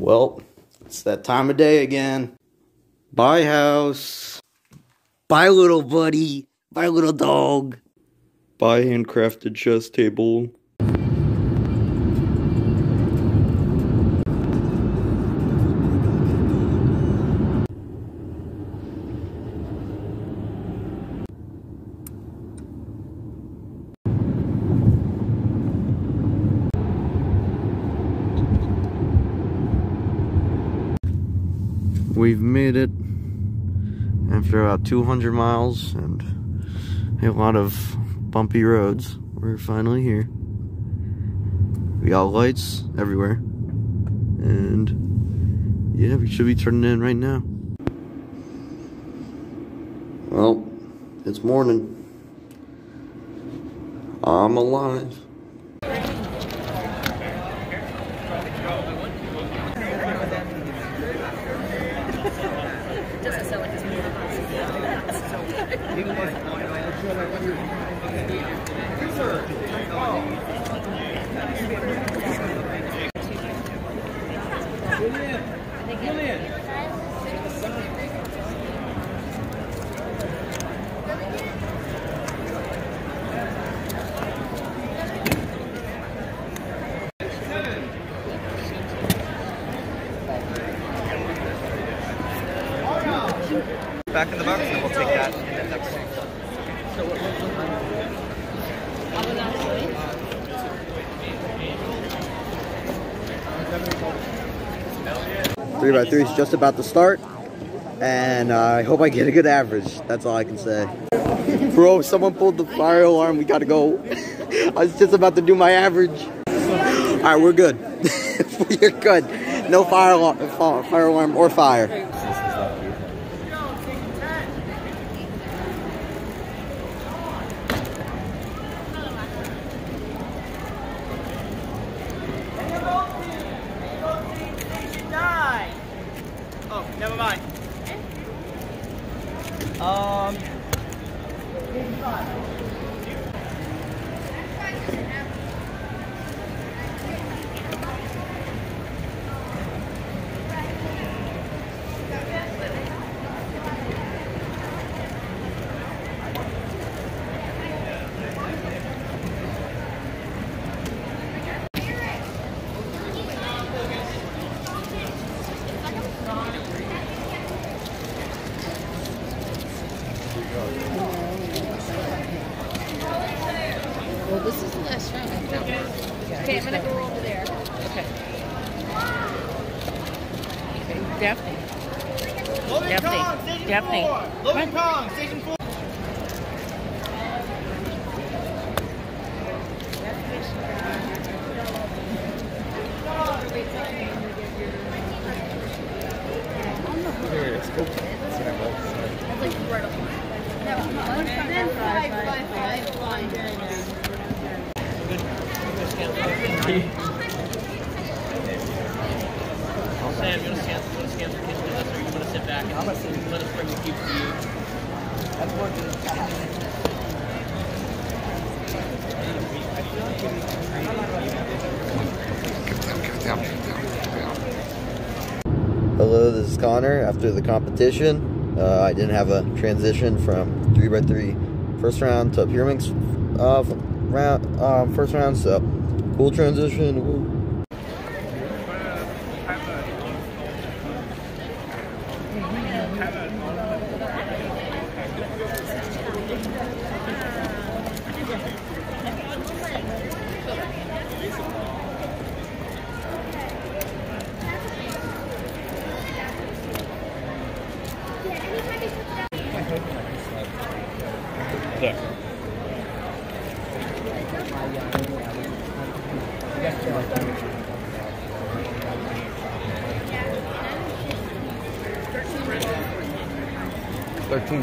Well, it's that time of day again. Bye, house. Bye, little buddy. Bye, little dog. Bye, handcrafted chess table. After about 200 miles and a lot of bumpy roads. We're finally here. We got lights everywhere. And yeah, we should be turning in right now. Well, it's morning. I'm alive. Back in the box, and we'll take that in the next. Three by three is just about to start, and uh, I hope I get a good average. That's all I can say. Bro, someone pulled the fire alarm. We gotta go. I was just about to do my average. All right, we're good. we're good. No fire alarm, fire alarm or fire. Um. Okay, I'm gonna go over there. Okay. Okay, Daphne. Loading Daphne. Kong, station Daphne. four. Loading Kong, station four. Sam, you want to scan, you want to scan through kitchen with us, or you want to sit back and let us bring the cubes to you? Hello, this is Connor. After the competition, uh, I didn't have a transition from 3x3 first round to Pyraminx uh, round, uh, first round, so cool transition. Woo.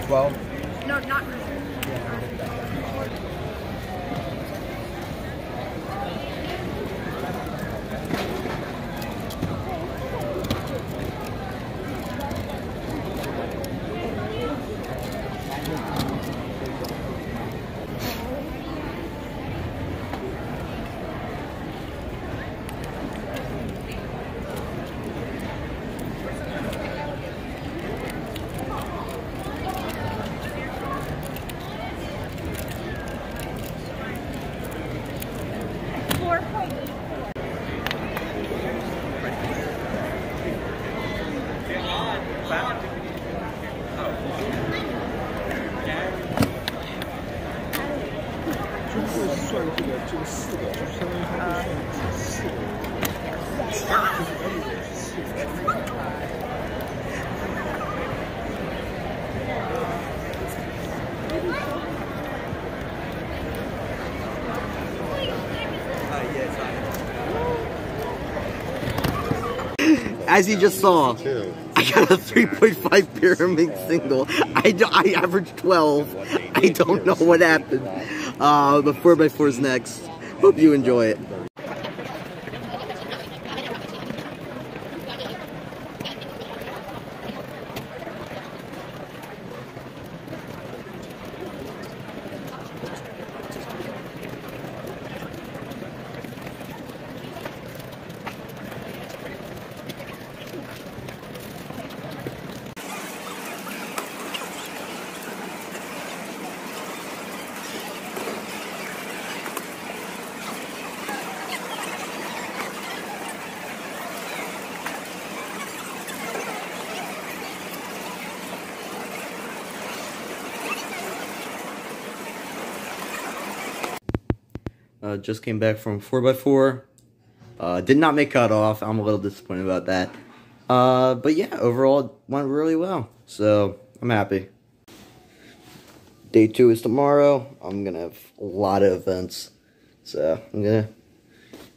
12. As you just saw, I got a 3.5 pyramid single. I, do- I averaged 12. I don't know what happened. Uh, but 4x4 is next. Hope you enjoy it. Uh, just came back from 4x4. Uh, did not make cutoff. I'm a little disappointed about that. Uh, but yeah, overall, it went really well. So, I'm happy. Day two is tomorrow. I'm going to have a lot of events. So, I'm going to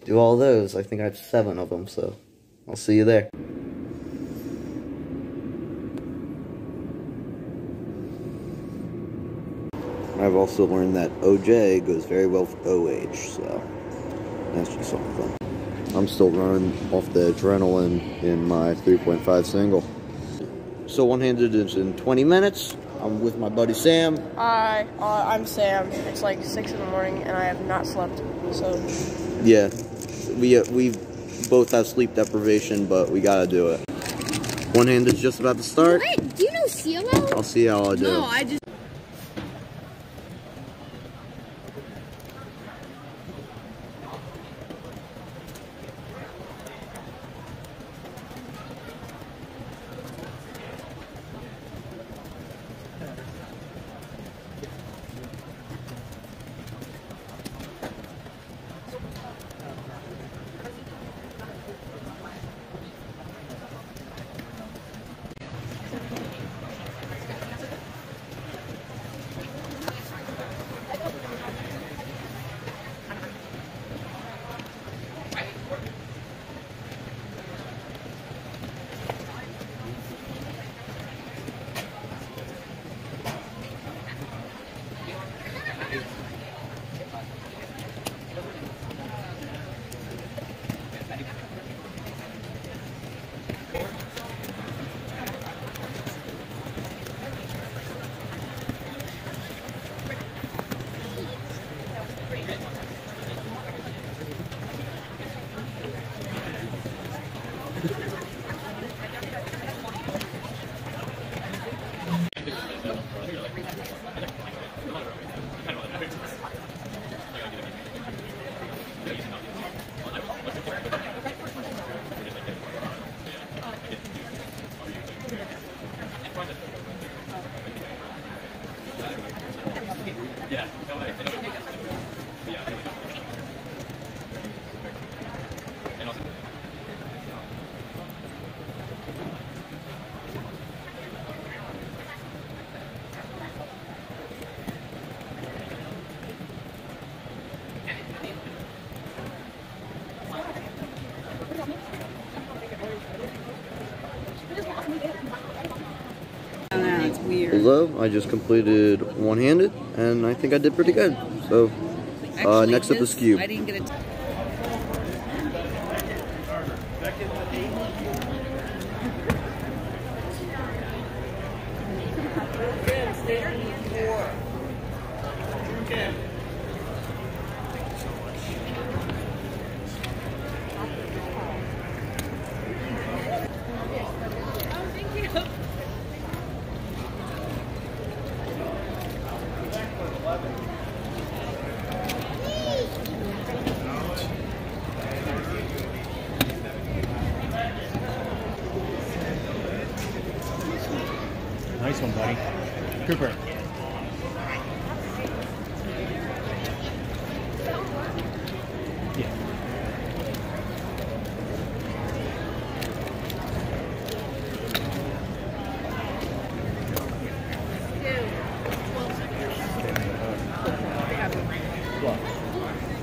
do all those. I think I have seven of them. So, I'll see you there. I've also learned that OJ goes very well with OH, so that's just something. I'm still running off the adrenaline in my 3.5 single. So one-handed is in 20 minutes. I'm with my buddy Sam. Hi, uh, I'm Sam. It's like 6 in the morning and I have not slept, so Yeah, we uh, we both have sleep deprivation, but we gotta do it. One-handed is just about to start. What? Do you know COL? I'll see how I do. No, I just. I just completed one-handed, and I think I did pretty good. So, uh, next up is cube.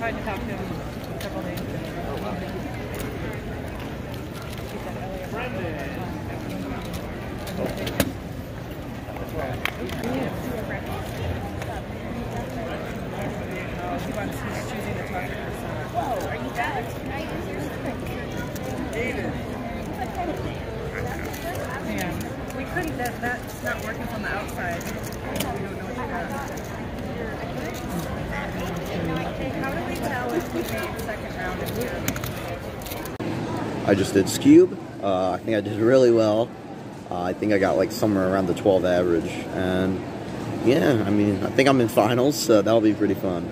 Tried to talk to him several days ago. She wants, he's choosing to talk to her. Whoa, are you back? Yeah, we couldn't, that, that's not working from the outside. We don't know what you got. How do we tell if we made second round of here? I just did Skewb. Uh, I think I did really well. Uh, I think I got like somewhere around the 12 average. And yeah, I mean, I think I'm in finals, so that'll be pretty fun.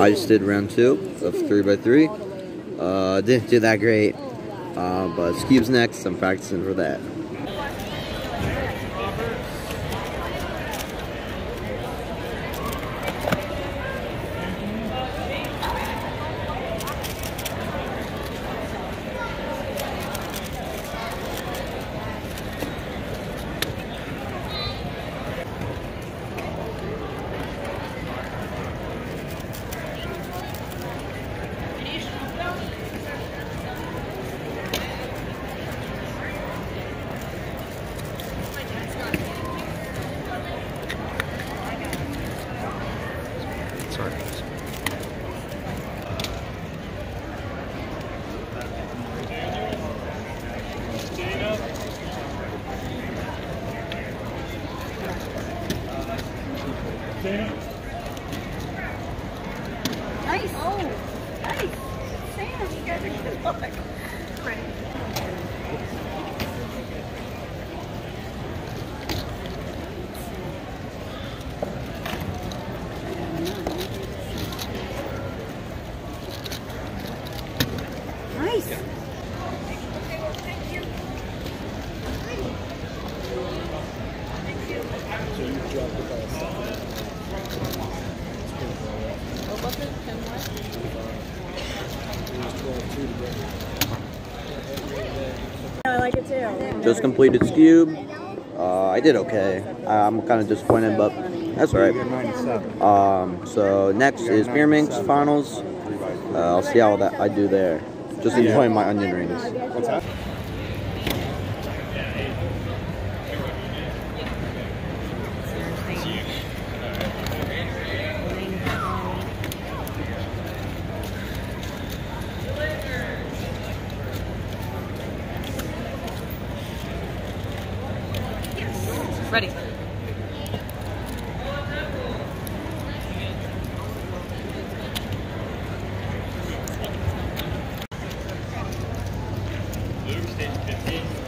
I just did round two of 3x3. Uh, didn't do that great. Uh, but Skewb's next. I'm practicing for that. Nice. Oh, nice. Sam, you guys are good luck. Ready. Nice. I like it too. Just completed Skewb. Uh, I did okay. I'm kind of disappointed, but that's alright. Um, so next is Pyraminx Finals. Uh, I'll see how that I do there. Just enjoying my onion rings. Blue Station 15.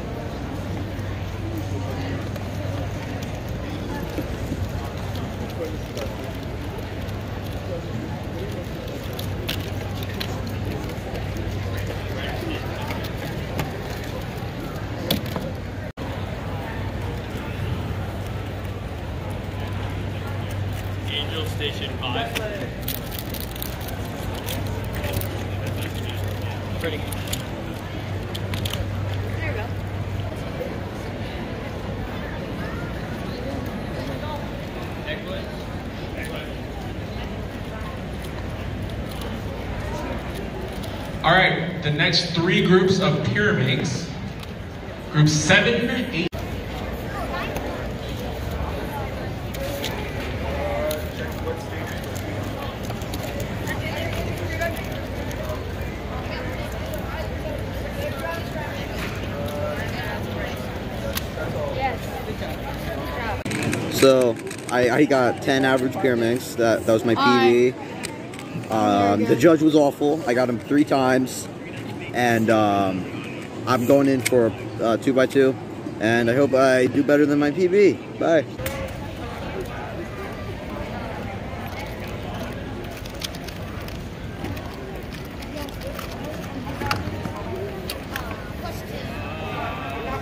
Right, the next three groups of pyramids, group seven, eight. So I, I got 10 average pyramids. That that was my oh, PB. Um, the judge was awful. I got him three times, and um, I'm going in for uh, two by two. And I hope I do better than my PB. Bye.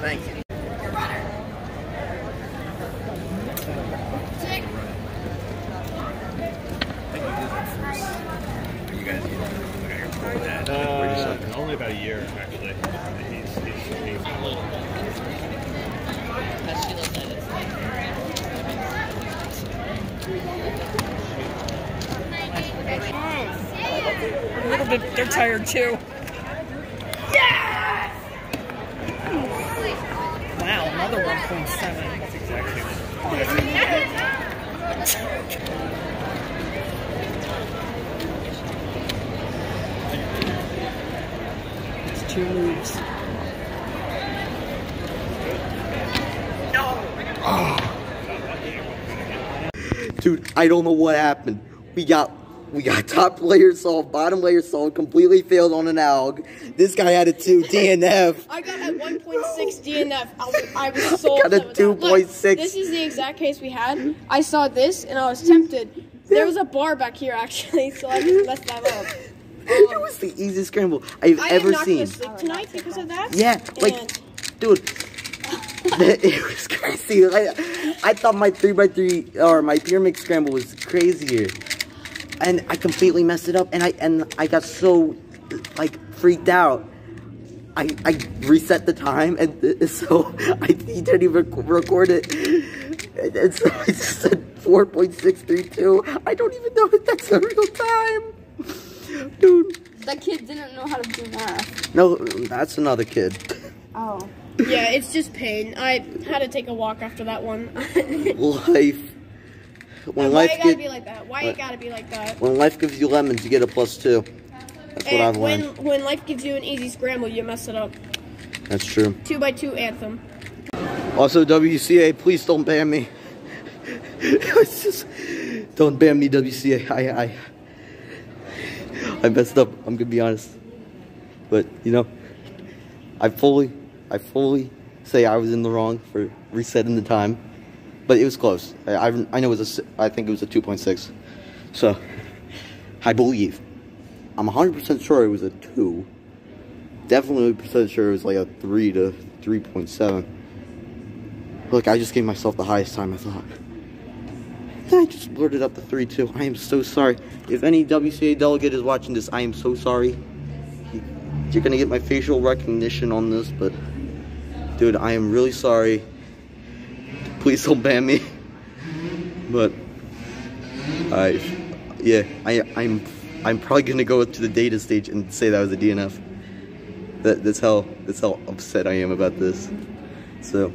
Thank you. Uh, only about a year, actually. He's, he's, he's A little bit. As Sheila said, it's like A little bit. They're tired too. Wow, another 1.7. That's exactly It's two moves. Dude, I don't know what happened. We got we got top layer solved, bottom layer solved, completely failed on an alg. This guy had a two DNF. I got a 1.6 DNF. I was, I was so Got a upset with that. Look, 2.6. This is the exact case we had. I saw this and I was tempted. There was a bar back here actually, so I just messed that up. It was the easiest scramble I've I ever seen. tonight because of that. Yeah, like, And- dude, it was crazy. I, I thought my three by three or my pyramid scramble was crazier, and I completely messed it up. And I and I got so like freaked out. I, I reset the time, and th- so I he didn't even record it. And, and so I just said four point six three two. I don't even know if that's a real time, dude. That kid didn't know how to do math. No, that's another kid. Oh. Yeah, it's just pain. I had to take a walk after that one. Life. When Why life it gotta get- be like that? Why what? it gotta be like that? When life gives you lemons, you get a plus two. That's what I've And when learned. when life gives you an easy scramble, you mess it up. That's true. Two by two anthem. Also, WCA, please don't ban me. just, don't ban me, WCA. I, I, I messed up. I'm gonna be honest. But you know, I fully, I fully say I was in the wrong for resetting the time. But it was close. I, I, I know it was a, I think it was a 2.6. So, I believe. I'm 100% sure it was a 2. Definitely percent sure it was like a 3 to 3.7. Look, I just gave myself the highest time I thought. I just blurted up the 3 2. I am so sorry. If any WCA delegate is watching this, I am so sorry. You're gonna get my facial recognition on this, but dude, I am really sorry. Please don't ban me. But I, yeah, I, I'm, I'm probably gonna go to the data stage and say that was a DNF. That, that's how, that's how upset I am about this. So,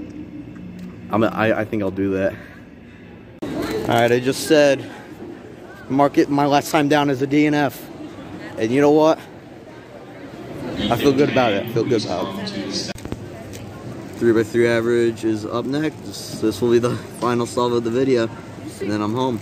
I'm, I, I think I'll do that. All right, I just said, mark it my last time down as a DNF, and you know what? I feel good about it. I feel good about it. Three by three average is up next. This, this will be the final solve of the video, and then I'm home.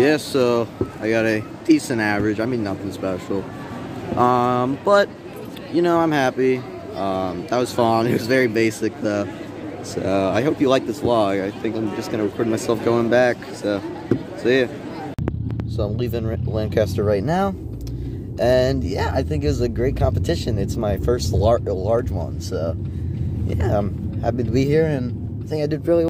Yeah, so I got a decent average. I mean, nothing special. Um, but you know, I'm happy. Um, that was fun. It was very basic though. So I hope you like this vlog. I think I'm just gonna record myself going back. So, see ya. So I'm leaving Lancaster right now. And yeah, I think it was a great competition. It's my first lar- large one. So yeah, I'm happy to be here and I think I did really well.